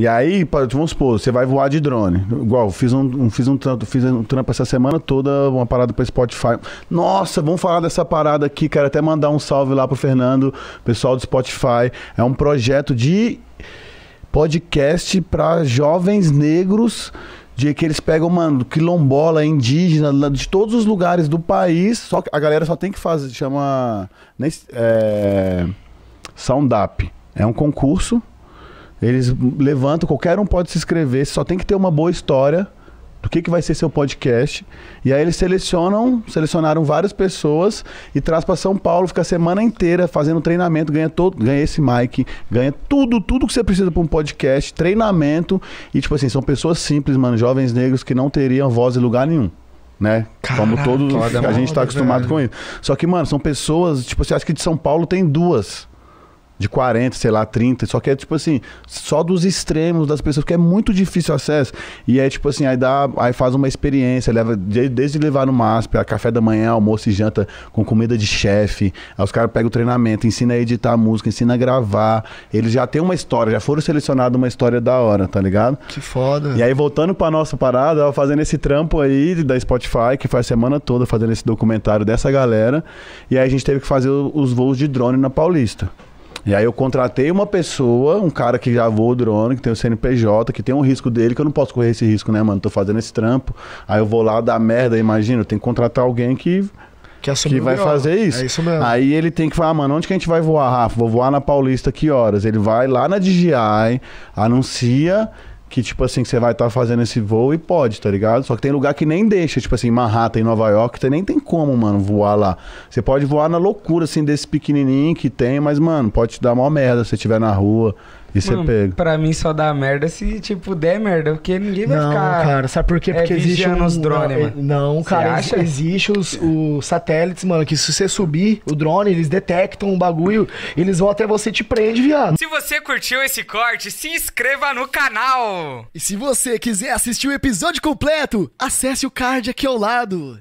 E aí, vamos supor, você vai voar de drone. Igual, fiz um, um- fiz um, trampo, fiz um trampo essa semana toda, uma parada pra Spotify. Nossa, vamos falar dessa parada aqui. Quero até mandar um salve lá pro Fernando, pessoal do Spotify. É um projeto de podcast pra jovens negros. De que eles pegam, mano, quilombola, indígena, de todos os lugares do país. Só a galera só tem que fazer, chama. É, Sound Up. É um concurso. Eles levantam, qualquer um pode se inscrever, só tem que ter uma boa história do que, que vai ser seu podcast. E aí eles selecionam, selecionaram várias pessoas e traz para São Paulo, fica a semana inteira fazendo treinamento, ganha todo, ganha esse mic, ganha tudo, tudo que você precisa para um podcast, treinamento e tipo assim, são pessoas simples, mano, jovens negros que não teriam voz em lugar nenhum. Né? Como Caraca, todos foda, a gente tá foda, acostumado velho. com isso. Só que, mano, são pessoas, tipo, você acha que de São Paulo tem duas de 40, sei lá, 30, só que é tipo assim, só dos extremos das pessoas, porque é muito difícil o acesso. E é tipo assim, aí dá, aí faz uma experiência, leva de- desde levar no MASP, a café da manhã, almoço e janta com comida de chefe. Aí os caras pegam o treinamento, ensina a editar a música, ensina a gravar. Eles já têm uma história, já foram selecionados uma história da hora, tá ligado? Que foda. E aí, voltando pra nossa parada, eu fazendo esse trampo aí da Spotify, que a semana toda fazendo esse documentário dessa galera. E aí a gente teve que fazer os voos de drone na Paulista. E aí eu contratei uma pessoa, um cara que já voa o drone, que tem o CNPJ, que tem um risco dele, que eu não posso correr esse risco, né, mano? Tô fazendo esse trampo. Aí eu vou lá dar merda, imagina, eu tenho que contratar alguém que Que, que vai fazer isso. É isso mesmo. Aí ele tem que falar, mano, onde que a gente vai voar, Rafa? Vou voar na Paulista, que horas? Ele vai lá na DJI, anuncia que, tipo assim, você vai estar fazendo esse voo e pode, tá ligado? Só que tem lugar que nem deixa, tipo assim, Manhattan, em Nova York, você nem tem como, mano, voar lá. Você pode voar na loucura, assim, desse pequenininho que tem, mas, mano, pode te dar uma merda se você estiver na rua e você Mano, pega. Pra mim só dá merda se, tipo, der merda. Porque ninguém vai Não, ficar. cara, sabe por quê? é, Porque existe vigiando um... os drones, não, mano. Não, cara, acha? existe os, os satélites, mano, que se você subir o drone, eles detectam o bagulho, eles vão até você e te prende, viado. Se você curtiu esse corte, se inscreva no canal. E se você quiser assistir o episódio completo, acesse o card aqui ao lado.